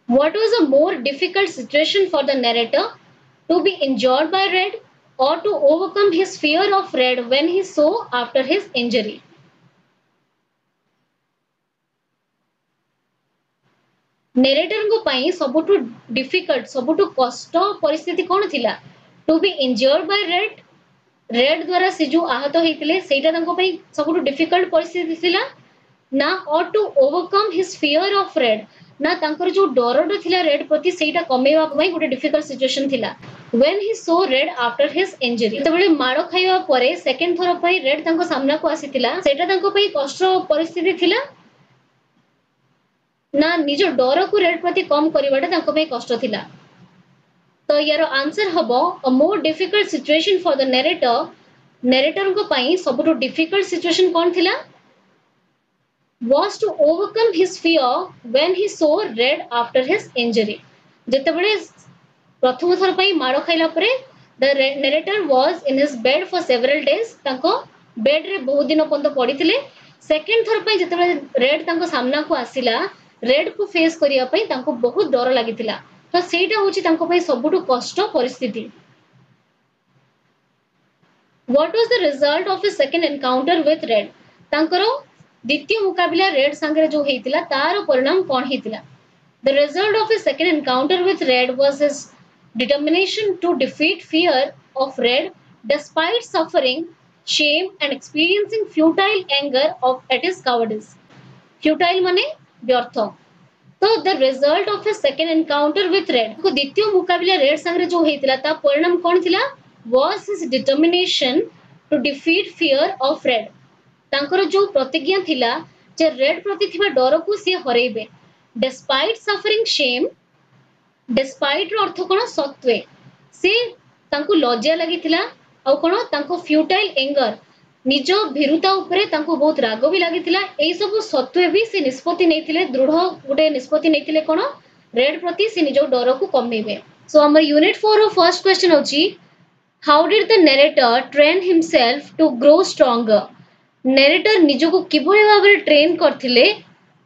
A: What was a more difficult situation for the narrator? To be injured by red or to overcome his fear of red when he saw after his injury? ନେରେଟରଙ୍କ ପାଇଁ ସବୁଠୁ difficult ସବୁଠୁ କଷ୍ଟ ପରିସ୍ଥିତି କ'ଣ ଥିଲା to be injured by Red Red ଦ୍ୱାରା ସେ ଯେଉଁ ଆହତ ହେଇଥିଲେ ସେଇଟା ତାଙ୍କ ପାଇଁ ସବୁଠୁ ଡିଫିକଲ୍ଟ ପରିସ୍ଥିତି ଥିଲା ନା or to overcome his fear of Red ନା ତାଙ୍କର ଯେଉଁ ଡରଟା ଥିଲା ରେଡ୍ ପ୍ରତି ସେଇଟା କମେଇବା ପାଇଁ ଗୋଟେ ଡିଫିକଲ୍ଟ ସିଚୁଏସନ୍ ଥିଲା when he saw Red after his injury ଯେତେବେଳେ ମାଡ଼ ଖାଇବା ପରେ ସେକେଣ୍ଡ ଥର ପାଇଁ ରେଡ୍ ତାଙ୍କ ସାମ୍ନାକୁ ଆସିଥିଲା ସେଇଟା ତାଙ୍କ ପାଇଁ କଷ୍ଟ ପରିସ୍ଥିତି ଥିଲା ନା ନିଜ ଡରକୁ ରେଟ୍ ପ୍ରତି କମ୍ କରିବାଟା ତାଙ୍କ ପାଇଁ କଷ୍ଟ ଥିଲା ତ ୟାର ଆନ୍ସର ହେବ a more difficult situation for the narrator ନେରେଟରଙ୍କ ପାଇଁ ସବୁଠୁ ଡିଫିକଲ୍ଟ ସିଚୁଏସନ୍ କ'ଣ ଥିଲା was to overcome his fear when he saw red after his injury ଯେତେବେଳେ ପ୍ରଥମ ଥର ପାଇଁ ମାଡ଼ ଖାଇଲା ପରେ the narrator was in his bed for several days ତାଙ୍କ ବେଡ୍ରେ ବହୁତ ଦିନ ପର୍ଯ୍ୟନ୍ତ ପଡ଼ିଥିଲେ ସେକେଣ୍ଡ ଥର ପାଇଁ ଯେତେବେଳେ ରେଡ୍ ତାଙ୍କ ସାମ୍ନାକୁ ଆସିଲା ରେଡ୍କୁ ଫେସ୍ କରିବା ପାଇଁ ତାଙ୍କୁ ବହୁତ ଡର ଲାଗିଥିଲା ତ ସେଇଟା ହେଉଛି ତାଙ୍କ ପାଇଁ ସବୁଠୁ କଷ୍ଟ ପରିସ୍ଥିତି what was the result of a second encounter with Red ତାଙ୍କର ଦ୍ୱିତୀୟ ମୁକାବିଲା ରେଡ୍ ସାଙ୍ଗରେ ଯେଉଁ ହେଇଥିଲା ତାର ପରିଣାମ କ'ଣ ହେଇଥିଲା the result of a second encounter with Red was his determination to defeat fear of Red despite suffering shame and experiencing futile anger of at his cowardice. Futile माने व्यर्थ तो the result of a second encounter with Red को द्वितीय मुकाबला red संगरे जो होइतिला ता परिणाम कोन थिला was his determination to defeat fear of Red तांकर जो प्रतिज्ञा थिला जे रेड प्रति थिबा डर को से हरेबे डिस्पाइट सफरिंग शेम डिस्पाइट रो अर्थ कोन सत्वे से तांकु लज्जा लागिथिला आ कोन तांको फ्यूटाइल एंगर निज भीरुता बहुत राग भी लगी सब सत्वे भी से निष्पत्ति नहीं दृढ़ गोटे निष्पत्ति नहीं कौन रेड प्रति से निज डर को कमे सो आम यूनिट फोर रस्ट क्वेश्चन हूँ how did the narrator train himself to grow stronger narrator निज को कि भाव ट्रेन करते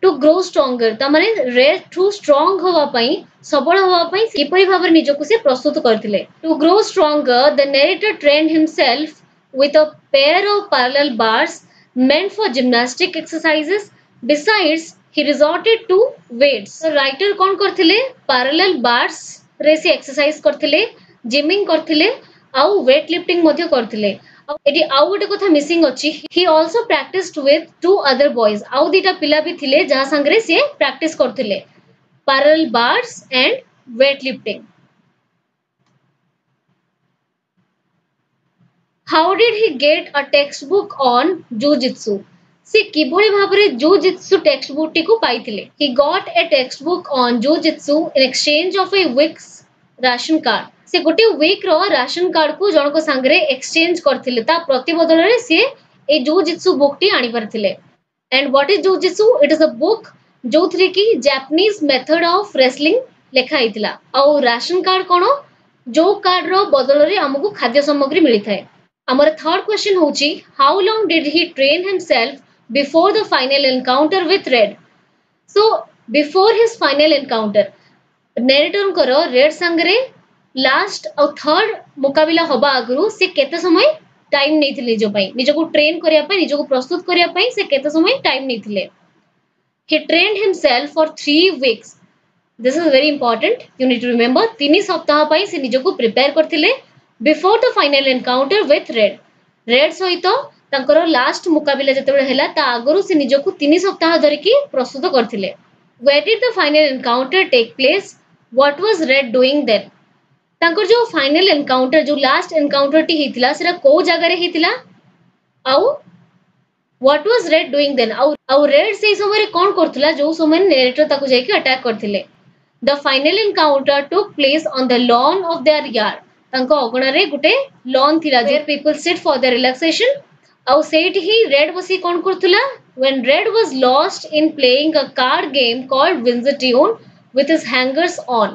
A: टू ग्रो स्ट्रंगर तमें रेड टू स्ट्रंग हाँपी सबल हाँपी किप निजी प्रस्तुत करते to grow stronger the narrator train himself with a pair of parallel bars meant for gymnastic exercises. Besides, he resorted to weights. The writer कौन करथिले parallel bars रे से exercise करथिले जिमिंग करथिले आउ वेट लिफ्टिंग मध्य करथिले ଏଠି ଆଉ ଗୋଟେ କଥା ମିସିଂ ଅଛି he also practised with two other boys ଆଉ ଦୁଇଟା ପିଲା ବି ଥିଲେ ଯାହା ସାଙ୍ଗରେ ସିଏ ପ୍ରାକ୍ଟିସ୍ କରୁଥିଲେ parallel bars and weight lifting how did he get a textbook on jujitsu से किभली भाव जुजित्सु टेक्सट बुक टी पाई he got a textbook on jujitsu in exchange of a week's ration card से गोटे विक् राशन कार्ड को जन exchange करते प्रतबदल से जुजित्सु बुक टी आनी पारे and what is jujitsu it is a book जो थी कि जापानीज मेथड ऑफ रेसलिंग लिखाई थी आशन कार्ड कौन जो कार्ड रो बदल रे खाद्य सामग्री मिलता है अमर थर्ड क्वेश्चन होची how long did he train himself before the final encounter with Red so before his final encounter narrator कर रेड संगरे लास्ट और थर्ड मुकाबला हबा आगरु से केते समय टाइम नै थिले जो पई निजो को ट्रेन करिया पई निजो को प्रस्तुत करिया पई से केते समय टाइम नै थिले he trained himself for 3 weeks this is very important you need to remember 3 सप्ताह पई से निजो को प्रिपेयर करथिले before the final encounter with Red Red ସହିତ ତାଙ୍କର ଲାଷ୍ଟ ମୁକାବିଲା ଯେତେବେଳେ ହେଲା ତା ଆଗରୁ ସେ ନିଜକୁ ତିନି ସପ୍ତାହ ଧରିକି ପ୍ରସ୍ତୁତ କରିଥିଲେ where did the final encounter take place what was Red doing then ତାଙ୍କର ଯେଉଁ ଫାଇନାଲ୍ ଏନ୍କାଉଣ୍ଟର ଯେଉଁ ଲାଷ୍ଟ ଏନ୍କାଉଣ୍ଟରଟି ହେଇଥିଲା ସେଟା କେଉଁ ଜାଗାରେ ହେଇଥିଲା ଆଉ what was Red doing then ଆଉ ଆଉ ରେଡ୍ ସେଇ ସମୟରେ କ'ଣ କରୁଥିଲା ଯେଉଁ ସମୟରେ ନେରେଟର୍ ତାକୁ ଯାଇକି ଆଟାକ୍ କରିଥିଲେ the final encounter took place on the lawn of their yard ତାଙ୍କ ଅଗଣାରେ ଗୋଟେ ଲନ୍ ଥିଲା ଯେ people sit for the relaxation ଆଉ ସେଇଠି ହିଁ ରେଡ୍ ବସି when Red was lost in playing a card game called Windsor a Tune with his hangers on.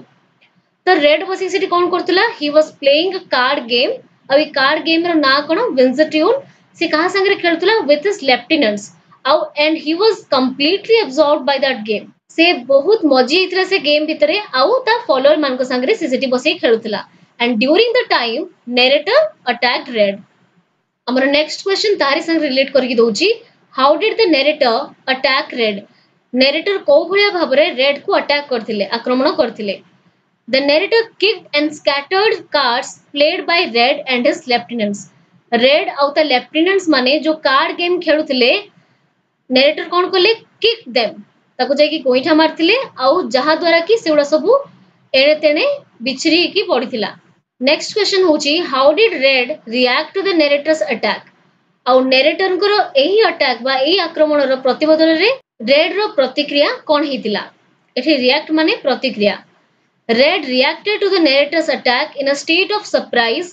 A: the Red was sitting ତ ରେଡ୍ ବସିକି ସେଠି କ'ଣ କରୁଥିଲା he was playing card game ଆଉ ଏ କାର୍ଡ ଗେମ୍ର ନାଁ କ'ଣ ୱିନ୍ସ ଟ୍ୟୁନ୍ ସେ କାହା ସାଙ୍ଗରେ ଖେଳୁଥିଲା ୱିଥ୍ ହିଜ୍ ଲେଫ୍ଟିନେଣ୍ଟସ୍ ଆଉ and he was completely absorbed by that game ସେ ବହୁତ ମଜି ହେଇଥିଲା ସେ ଗେମ୍ ଭିତରେ ଆଉ ତା ଫଲୋଅର୍ ମାନଙ୍କ ସାଙ୍ଗରେ ସେ ସେଠି ବସିକି ଖେଳୁଥିଲା and during the time narrator attacked red amara next question tari sang ଆମର ନେକ୍ସଟ କ୍ୱେଶ୍ଚନ ତାରି ସାଙ୍ଗେ ରିଲେଟ୍ କରିକି ଦେଉଛି how did the narrator attack Red narrator କୋଉ ଭଳିଆ ଭାବରେ ରେଡ୍କୁ ଆଟାକ୍ କରିଥିଲେ ଆକ୍ରମଣ କରିଥିଲେ the narrator kick and scattered cards played by Red and his lieutenants Red ଆଉ ତା ଲେଫ୍ଟନାଣ୍ଟସ୍ ମାନେ narrator kon kole kick them ताको କଲେ କିକ୍ ଦେମ୍ ତାକୁ ଯାଇକି ଗୋଇଠା ମାରିଥିଲେ ଆଉ ଯାହାଦ୍ୱାରା କି ସେଗୁଡ଼ା ସବୁ ଏଣେ ତେଣେ ବିଛିରିକି ପଡ଼ିଥିଲା नेक्स्ट क्वेश्चन होची how did Red react to the narrator's attack ଆଉ ନେରେଟରଙ୍କର ଏହି ଆଟାକ୍ ବା ଏହି ଆକ୍ରମଣର ପ୍ରତିବଦଳରେ ରେଡ୍ର ପ୍ରତିକ୍ରିୟା କ'ଣ ହେଇଥିଲା ଏଠି ରିଆକ୍ଟ ମାନେ ପ୍ରତିକ୍ରିୟା Red reacted to the narrator's attack in a state of surprise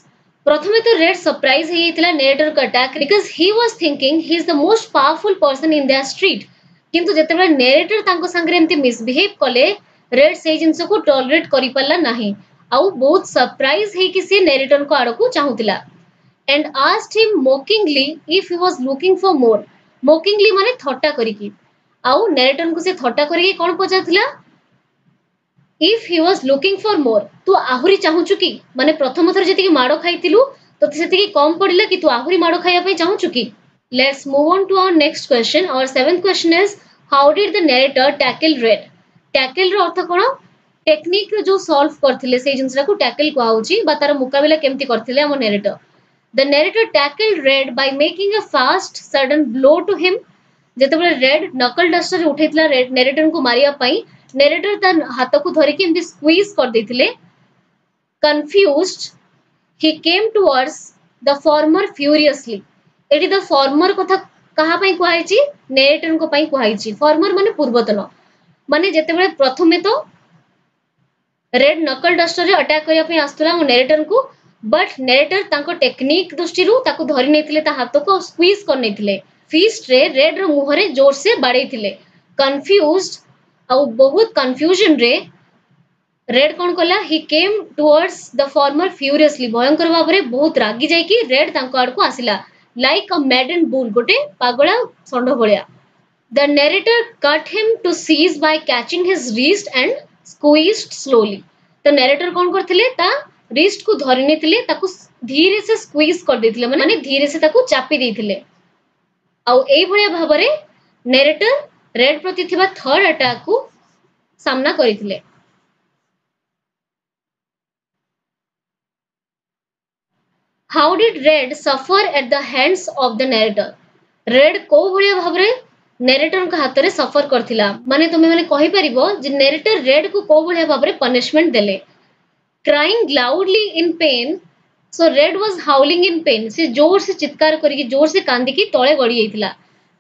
A: ପ୍ରଥମେ ତ ରେଡ୍ ସରପ୍ରାଇଜ୍ ହେଇଯାଇଥିଲା ନେରେଟରଙ୍କ attack because he was thinking he is the most powerful person in the street କିନ୍ତୁ ଯେତେବେଳେ ନେରେଟର ତାଙ୍କ ସାଙ୍ଗରେ ଏମିତି ମିସବିହେଭ୍ କଲେ ରେଡ୍ ସେଇ ଜିନିଷକୁ ଟଲରେଟ୍ କରିପାରିଲା ନାହିଁ ଆଉ ବହୁତ ସରପ୍ରାଇଜ୍ ହେଇକି ସିଏ ନେରେଟରଙ୍କ ଆଡ଼କୁ ଚାହୁଁଥିଲା and asked him mockingly if he was looking for more mockingly ମାନେ ଥଟ୍ଟା କରିକି ଆଉ ନେରେଟରଙ୍କୁ ସେ ଥଟ୍ଟା କରିକି କ'ଣ ପଚାରୁଥିଲା if he was looking for more ତୁ ଆହୁରି ଚାହୁଁଛୁ କି ମାନେ ପ୍ରଥମ ଥର ଯେତିକି ମାଡ଼ ଖାଇଥିଲୁ ତୋତେ ସେତିକି କମ୍ ପଡ଼ିଲା କି ତୁ ଆହୁରି ମାଡ଼ ଖାଇବା ପାଇଁ ଚାହୁଁଛୁ କି let's move on to our next question our seventh question is how did the narrator tackle Red ଟ୍ୟାକେଲ୍ର ଅର୍ଥ କ'ଣ टेक्निक जो सॉल्व करथिले से जिंसरा को टैकल को आउची बा तार मुकाबला केमती करथिले हम narrator the narrator tackled Red by making a fast sudden blow to him जते बले रेड नकल डस्टर उठैतला रेड नैरेटर को मारिया पई नैरेटर त हाथ को धरिके इमती स्क्वीज कर देथिले confused he came towards the former furiously at the former कथा कहा पई कुआइची नैरेटर को पई कुआइची फॉर्मर माने पूर्वतन माने जते बले प्रथमे तो ରେଡ୍ ନକଲ ଡଷ୍ଟରରେ ଆଟାକ୍ କରିବା ପାଇଁ ଆସୁଥିଲା ଆମ ନେରେଟରଙ୍କୁ ବଟ୍ ନେରେଟର ତାଙ୍କ ଟେକ୍ନିକ୍ ଦୃଷ୍ଟିରୁ ତାକୁ ଧରି ନେଇଥିଲେ ତା ହାତକୁ ଆଉ ସ୍କ୍ୱିଜ୍ କରିନେଇଥିଲେ ଫିଷ୍ଟରେ ରେଡ୍ର ମୁହଁରେ ଜୋରସେ ବାଡ଼େଇଥିଲେ କନଫ୍ୟୁଜ୍ ଆଉ ବହୁତ କନଫ୍ୟୁଜନ୍ରେ ରେଡ୍ କ'ଣ କଲା ହି କେମ୍ ଟୁୱାର୍ଡସ୍ ଦ ଫର୍ମର ଫ୍ୟୁରିୟସଲି ଭୟଙ୍କର ଭାବରେ ବହୁତ ରାଗି ଯାଇକି ରେଡ୍ ତାଙ୍କ ଆଡ଼କୁ ଆସିଲା ଲାଇକ୍ ଅ ମ୍ୟାଡେନ୍ ବୁଲ୍ ଗୋଟେ ପାଗଳା ଷଣ୍ଢ ଭଳିଆ the narrator cut him to size by catching his wrist and squeezed slowly तो नैरेटर कौन करथिले ता रिस्ट को धरि नेथिले ताकू धीरे से स्क्वीज कर देथिले माने धीरे से ताकू चापी देथिले ଆଉ ଏଇଭଳିଆ ଭାବରେ ନେରେଟର ରେଡ୍ ପ୍ରତି ଥିବା ଥର୍ଡ ଆଟାକକୁ ସାମ୍ନା କରିଥିଲେ how did Red suffer at the hands of the narrator Red କୋଉ ଭଳିଆ ଭାବରେ ନେରେଟରଙ୍କ ହାତରେ ସଫର କରିଥିଲା ମାନେ ତୁମେମାନେ କହିପାରିବ ଯେ ନେରେଟର ରେଡ୍କୁ କୋଉ ଭଳିଆ ଭାବରେ ପନିଶମେଣ୍ଟ ଦେଲେ crying loudly in pain so Red was howling in pain ସେ ଜୋରସେ ଚିତ୍କାର କରିକି ଜୋରସେ କାନ୍ଦିକି ତଳେ ଗଡ଼ିଯାଇଥିଲା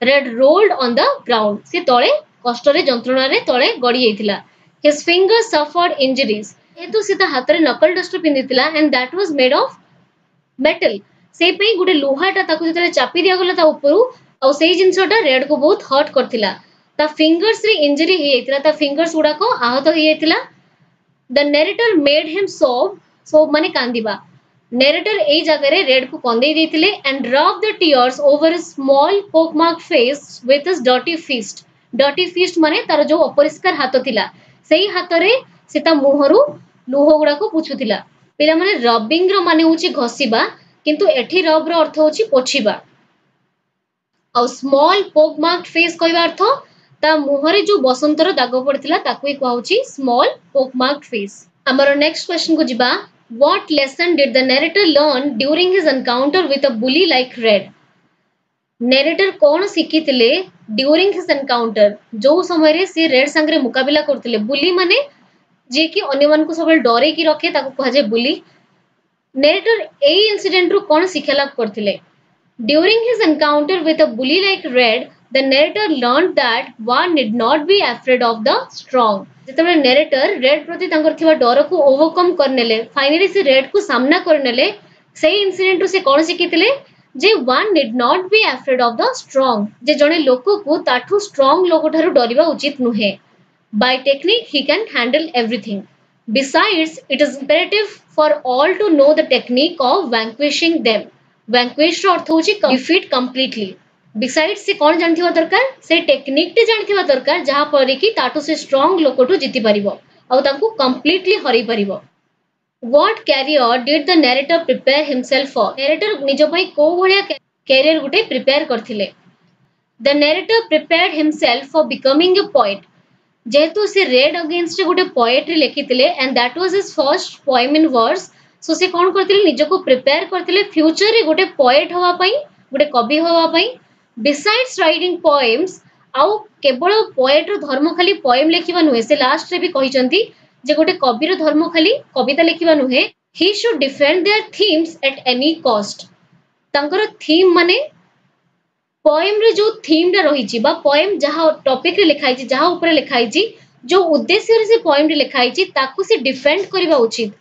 A: Red rolled on the ground ସେ ତଳେ କଷ୍ଟରେ ଯନ୍ତ୍ରଣାରେ ତଳେ ଗଡ଼ିଯାଇଥିଲା ହିଜ୍ ଫିଙ୍ଗର ସଫର୍ଡ ଇଞ୍ଜୁରିଜ୍ ଯେହେତୁ ସେ ତା ହାତରେ knuckle duster ପିନ୍ଧିଥିଲା and that was made of metal ସେଇପାଇଁ ଗୋଟେ ଲୁହାଟା ତାକୁ ଯେତେବେଳେ ଚାପି ଦିଆଗଲା ତା ଉପରୁ आनसटा रेड को बहुत हट कर फिंगर्स इंजरी फिंगर्स गुड़ाक आहत हो नेरेटर मेड हेम सोब सोब मान कदा नेरेटर यही जगह रेड को कंदे and drop the tears over small पोकमार्क face with डटी fist डटी fist मान तार जो अपरिष्कार हाथ था से हाथ में से मुहर लुह गुड़ाक पोछुला पे रबिंग्र मान हूँ घसवा किंतु एटी रब्र अर्थ हूँ पोछवा ଆଉ ସ୍ମଲ୍ ପୋକ୍ ମାର୍କ ଫେସ୍ କହିବା ଅର୍ଥ ତା ମୁହଁରେ ଯେଉଁ ବସନ୍ତର ଦାଗ ପଡ଼ିଥିଲା ତାକୁ ହିଁ କୁହାହେଉଛି ସ୍ମଲ୍ ପୋକ୍ ମାର୍କ ଫେସ୍ ଆମର ନେକ୍ସଟ କ୍ୱେଶ୍ଚନକୁ ଯିବା What lesson did the narrator learn during his encounter with a bully like Red? narrator कौन शिखिते during his encounter जो समय सी रेड सांगे मुकबिला करते बुली मान जी कि अगर सब डर रखे ताको बुली narrator ए इनसीडेट रु कौन शिक्षा लाभ करते During his encounter with a bully like Red, the narrator learned that one need not be afraid of the strong. ଯେତେବେଳେ narrator red ପ୍ରତି ତାଙ୍କର ଥିବା ଡରକୁ overcome କରିନେଲେ finally ସେ red କୁ ସାମ୍ନା କରିନେଲେ ସେଇ incident ରୁ ସେ କ'ଣ ଶିଖିଥିଲେ ଯେ one need not be afraid of the strong ଯେ ଜଣେ ଲୋକକୁ ତାଠୁ strong ଲୋକଠାରୁ ଡରିବା ଉଚିତ ନୁହେଁ by technique he can handle everything besides it is imperative for all to know the technique of vanquishing them vanquished or થવું છે defeat completely besides ସେ କ'ଣ ଜାଣିଥିବା ଦରକାର ସେ ଟେକ୍ନିକଟି ଜାଣିଥିବା ଦରକାର ଯାହାଫଳରେ କି ତାଠୁ ସେ ଷ୍ଟ୍ରଙ୍ଗ ଲୋକଠୁ ଜିତିପାରିବ ଆଉ ତାଙ୍କୁ କମ୍ପ୍ଲିଟଲି ହରେଇ ପାରିବ what career did the narrator prepare himself for narrator ନିଜ ପାଇଁ କୋଉ ଭଳିଆ କ୍ୟାରିୟର ଗୋଟେ ପ୍ରିପେୟାର କରିଥିଲେ the narrator prepared himself for becoming a poet ଯେହେତୁ ସେ ରେଡ୍ ଅଗେନଷ୍ଟରେ ଗୋଟେ ପଏଟ୍ରି ଲେଖିଥିଲେ and that was his first poem in verse सो से कौन करते प्रिपेयर करते फ्यूचर में गोटे पएट हाँपाई गोटे कवि हाँपाई डिसाइड्स रईटिंग पएम्स आउ केवल पएट्र धर्म खाली पएम लिखा नुहे से लास्ट्रे भी कहते गोटे कविर धर्म खाली कविता लिखा नुहे he should defend their themes at any cost ତାଙ୍କର ଥିମ୍ ମାନେ ପଏମ୍ରେ ଯେଉଁ ଥିମ୍ଟା ରହିଛି ବା ପଏମ୍ ଯାହା ଟପିକ୍ରେ ଲେଖା ହେଇଛି ଯାହା ଉପରେ ଲେଖା ହେଇଛି ଯେଉଁ ଉଦ୍ଦେଶ୍ୟରେ ସେ ପଏମ୍ଟି ଲେଖା ହେଇଛି ତାକୁ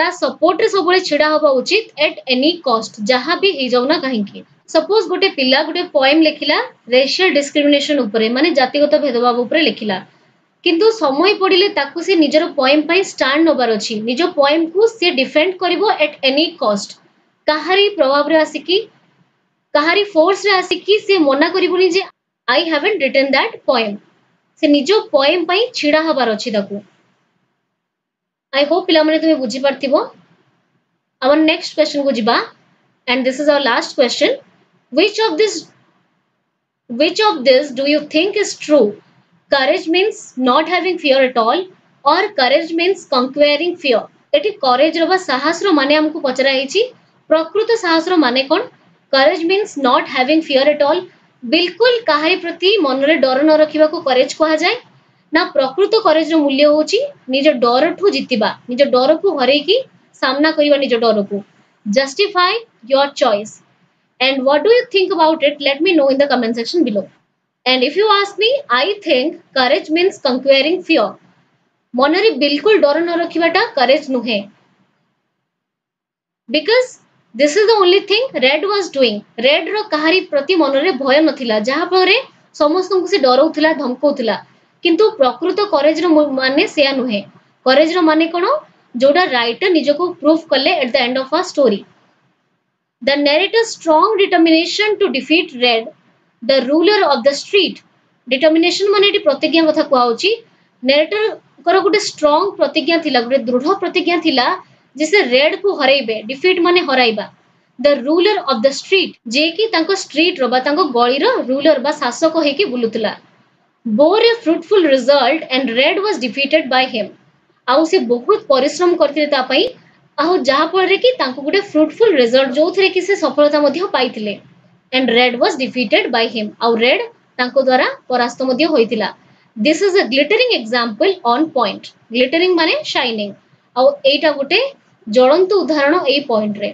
A: ତା ସପୋର୍ଟରେ ସବୁବେଳେ ଛିଡ଼ା ହେବା ଉଚିତ ଏଟ୍ ଏନି କଷ୍ଟ ଯାହା ବି ହେଇଯାଉ ନା କାହିଁକି ସପୋଜ ଗୋଟେ ପିଲା ଗୋଟେ ପଏମ୍ ଲେଖିଲା ରେସିଆଲ ଡିସ୍କ୍ରିମିନେସନ ଉପରେ ମାନେ ଜାତିଗତ ଭେଦଭାବ ଉପରେ ଲେଖିଲା କିନ୍ତୁ ସମୟ ପଡ଼ିଲେ ତାକୁ ସେ ନିଜର ପଏମ୍ ପାଇଁ ଷ୍ଟାଣ୍ଡ ନେବାର ଅଛି ନିଜ ପଏମ୍କୁ ସେ ଡିଫେଣ୍ଡ କରିବ ଏଟ୍ ଏନି କଷ୍ଟ କାହାରି ପ୍ରଭାବରେ ଆସିକି କାହାରି ଫୋର୍ସରେ ଆସିକି ସେ ମନା କରିବନି ଯେ I haven't return that poem ସେ ନିଜ ପଏମ୍ ପାଇଁ ଛିଡ଼ା ହେବାର ଅଛି ତାକୁ आई होप पे बुझी बुझीपार आम नेक्स्ट क्वेश्चन को जीवा and this is our last question which of this which of this do you think is true courage means not having fear at all or courage means conquering fear ये courage रहास माने आमको पचराई प्रकृत साहस माने कौन courage means not having fear at all बिल्कुल कहारी प्रति मनरे डर न रखा को करेज कहा जाए ना प्रकृत करेज मूल्य हूँ निज डर ठू जितवा निज डर को हरई सामना करवा निज डर को justify your choice and what do you think about it let me know in the comment section below and if you ask me I think courage means conquering fear मनरे बिल्कुल डर न रखाटा करेज नुहे because this is the only thing Red was doing Red रो कहारी प्रति मनरे भय नथिला जहाफल समस्त को धमकाउला किंतु प्रकृत करेज माने से नुहे करेज माने कौन जो रईटर निजक प्रूफ कले at the end of a story the narrator strong determination to defeat Red the ruler of the street determination माने प्रतिज्ञा कथा कहुच्छे नेरेटर गोटे स्ट्रंग प्रतिज्ञा थी गोटे दृढ़ प्रतिज्ञा थी जे रेड को हरइबे डिफिट मान हर the ruler of the street जे कि स्ट्रीट रही गली रूलर शासक होता bore a fruitful result and red was defeated by him ଆଉ ସେ ବହୁତ ପରିଶ୍ରମ କରିଥିଲେ ତା ପାଇଁ ଆଉ ଯାହାଫଳରେ କି ତାଙ୍କୁ ଗୋଟେ ଫ୍ରୁଟଫୁଲ ରେଜଲ୍ଟ ଯୋଉଥିରେ କି ସେ ସଫଳତା ମଧ୍ୟ ପାଇଥିଲେ and Red was defeated by him ଆଉ ରେଡ୍ ତାଙ୍କ ଦ୍ୱାରା ପରାସ୍ତ ମଧ୍ୟ ହୋଇଥିଲା this is a glittering example on point glittering ମାନେ ସାଇନିଂ ଆଉ ଏଇଟା ଗୋଟେ ଜ୍ୱଳନ୍ତ ଉଦାହରଣ ଏଇ ପଏଣ୍ଟରେ